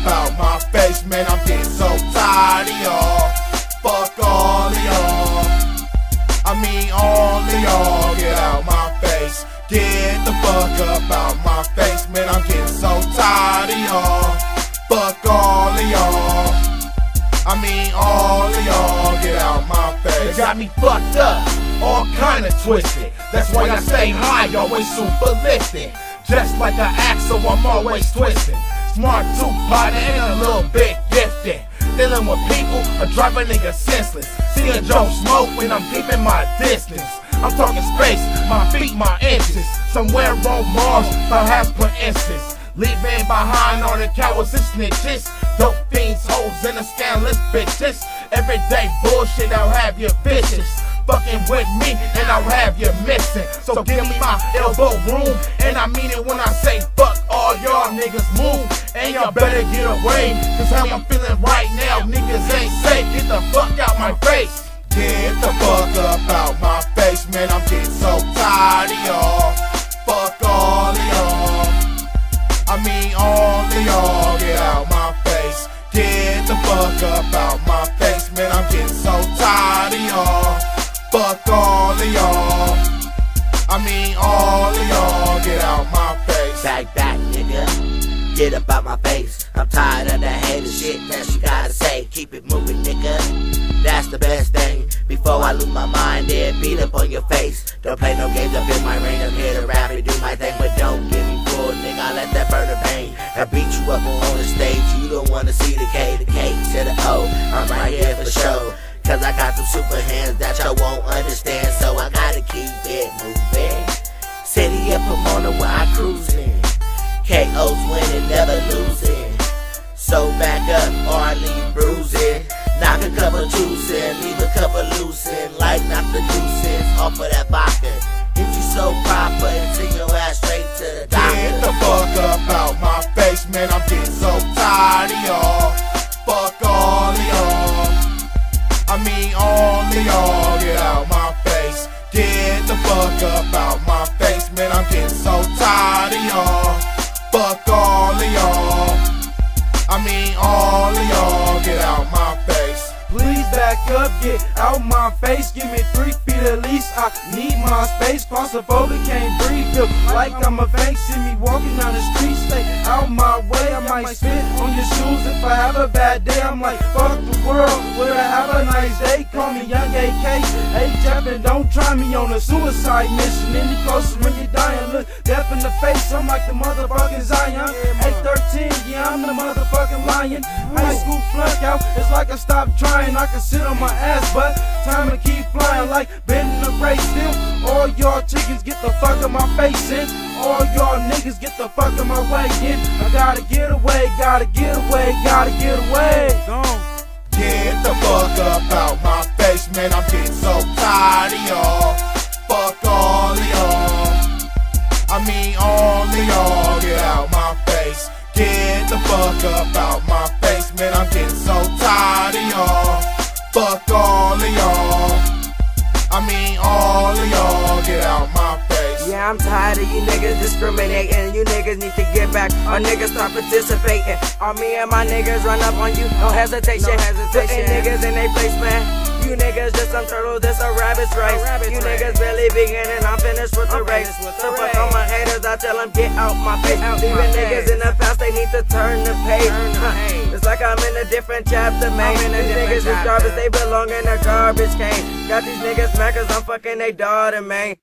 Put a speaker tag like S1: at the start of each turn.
S1: about my face, man. I'm getting so tired of y'all. Fuck all of y'all. I mean, all of y'all get out my face. Get the fuck out my face, man. I'm getting so tired of y'all. Fuck all of y'all. I mean, all of y'all get out my face.
S2: It got me fucked up, all kinda twisted. That's why I stay high, always super lifted. Just like an axle, I'm always twisting. Smart too, partner, and a little bit gifted. Dealing with people, a drive a nigga senseless. Seeing Joe smoke when I'm keeping my distance. I'm talking space, my feet, my inches. Somewhere on Mars, perhaps for instance. Leaving behind all the cowards and snitches. Dope fiends, hoes, and the scandalous bitches. Everyday bullshit, I'll have you vicious. Fucking with me, and I'll have you missing. So give me my elbow room, and I mean it when I say fuck all y'all niggas move. And y'all better get away, cause how I'm feeling right now, niggas ain't safe. Get the fuck out my face.
S1: Get the fuck up out my face, man. I'm getting so tired of y'all. Fuck all of y'all. I mean, all of y'all get out my face. Get the fuck up out my face, man. I'm getting so tired of y'all. Fuck all of y'all. I mean, all of y'all get out my face.
S3: Back, back, nigga. Get up out my face. I'm tired of the hater shit that you gotta say. Keep it moving, nigga. That's the best thing. Before I lose my mind, then beat up on your face. Don't play no games up in my ring. I'm here to rap and do my thing, but don't give me full, nigga. I let that burn the pain. I beat you up on the stage. You don't wanna see the K, the K to the O. I'm right here for show. Cause I got some super hands that y'all won't understand. So I gotta keep it moving. City up Pomona where I cruising. KO's winning, never losing. So back up
S1: out my face, man. I'm getting so tired of y'all. Fuck all of y'all. I mean, all of y'all
S4: back up, get out my face. Give me three feet at least. I need my space. Claustrophobic, can't breathe. Feel like I'm a fake. See me walking down the street, stay out my way. I might spit on your shoes if I have a bad day. I'm like, fuck the world. Would I have a nice day? Call me Young AK. Hey, Jeff, and don't try me on a suicide mission. Any closer when you're dying, look death in the face. I'm like the motherfucking Zion. 813, yeah, I'm the motherfucking lion. Flunk out, it's like I stopped trying. I can sit on my ass, but time to keep flying like bending the race. Still, all y'all chickens get the fuck in my face in. All y'all niggas get the fuck in my way in. I gotta get away, gotta get away, gotta get away.
S1: Get the fuck up out my face, man. I'm getting so tired of y'all. Fuck all of y'all. I mean, all of y'all get out my face. Get the fuck up out I'm tired of
S5: you niggas discriminating. You niggas need to get back. Or niggas start participating. All me and my niggas run up on you. No hesitation.
S6: No hesitation.
S5: Putting niggas in their place, man. You niggas just some turtles, this a rabbit's race.
S6: rabbit's
S5: you
S6: race.
S5: niggas barely beginning, I'm finished with the
S6: I'm
S5: race.
S6: with
S5: So
S6: the
S5: fuck
S6: race.
S5: all my haters, I tell them get out my face.
S6: out
S5: Leaving
S6: my
S5: niggas
S6: face.
S5: in the past, they need to turn the page.
S6: Turn the
S5: Huh. It's like I'm in a different chapter, man.
S6: I'm in a
S5: these niggas is
S6: chapter.
S5: garbage, they belong in a garbage can. Got these niggas mad cause I'm fucking they daughter, man.